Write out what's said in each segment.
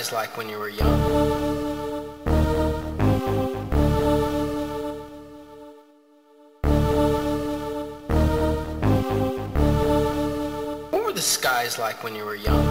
were like when you were young? What were the skies like when you were young?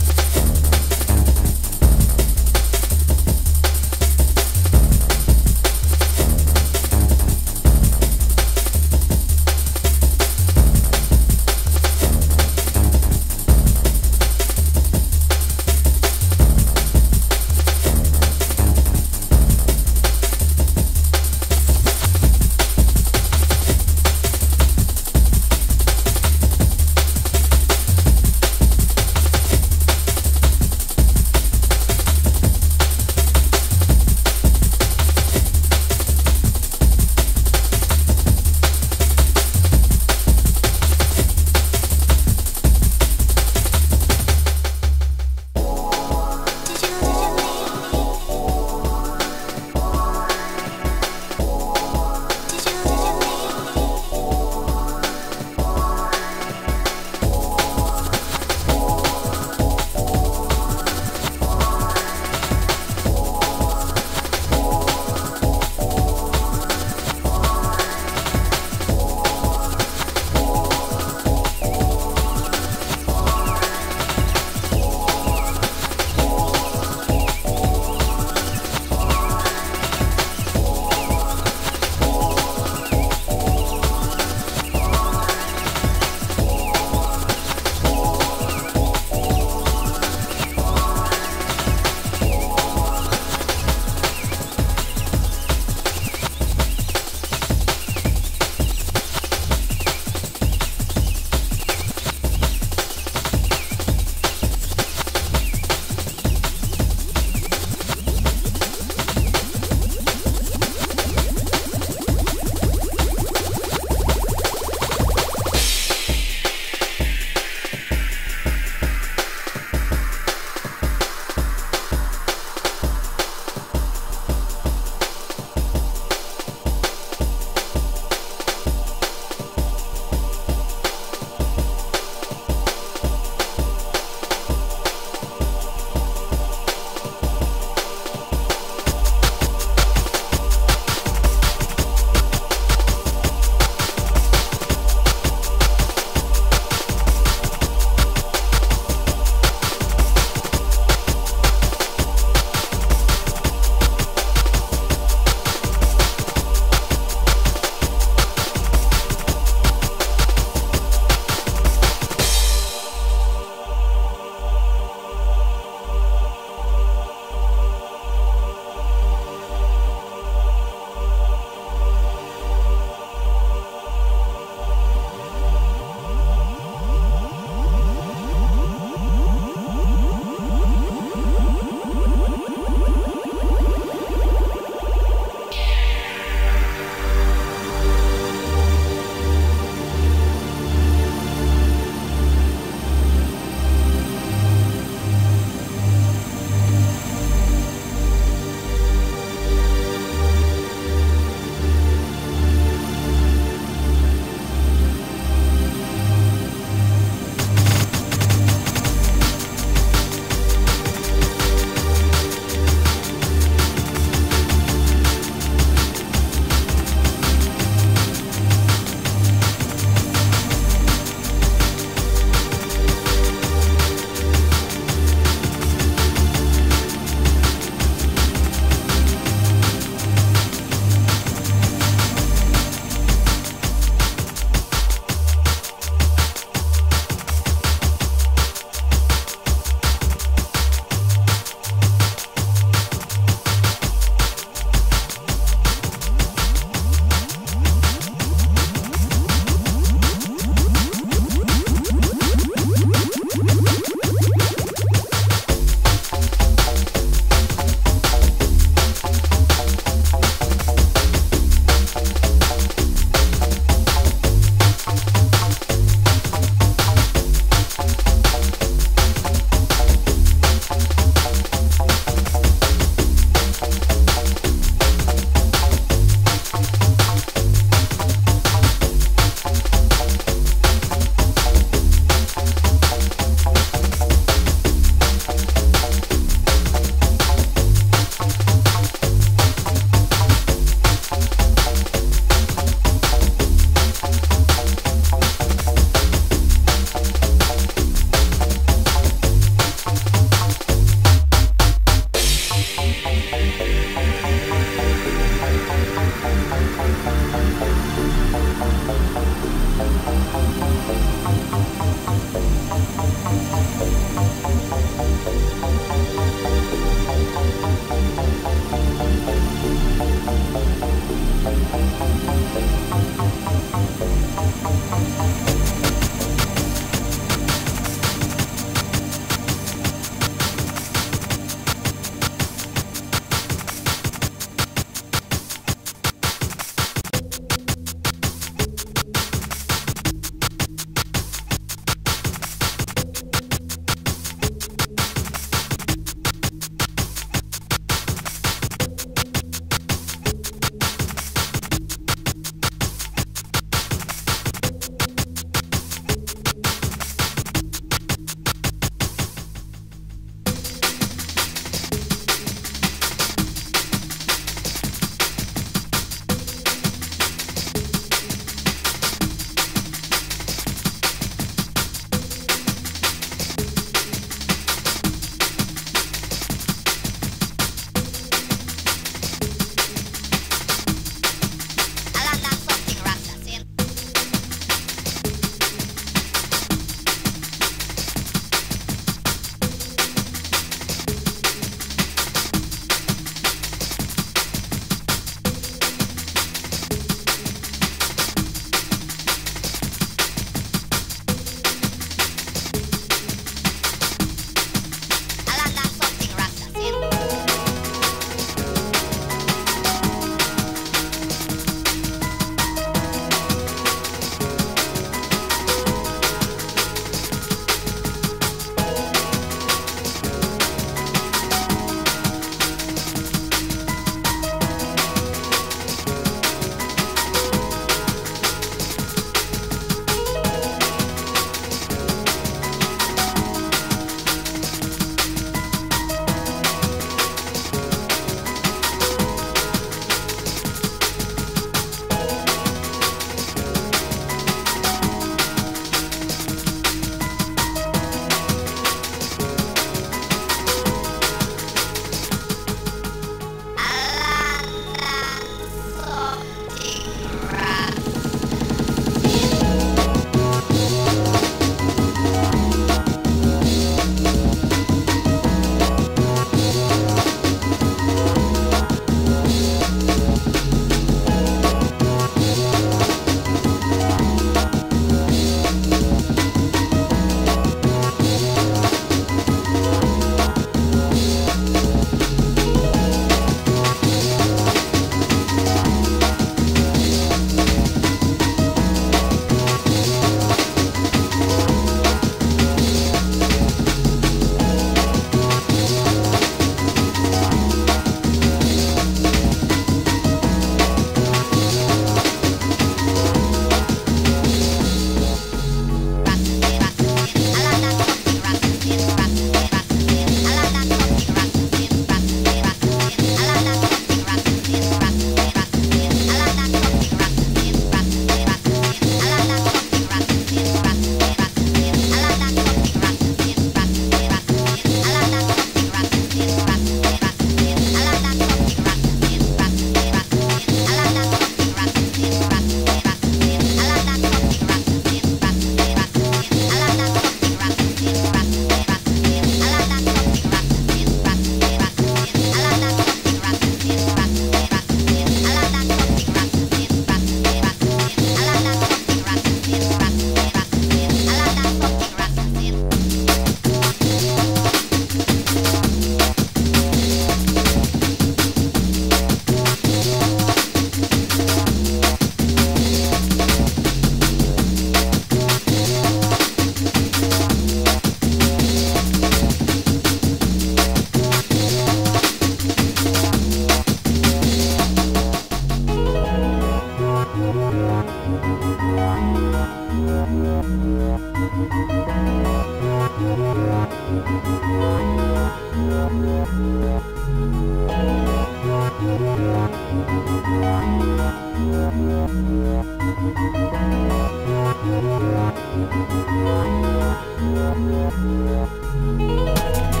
Thank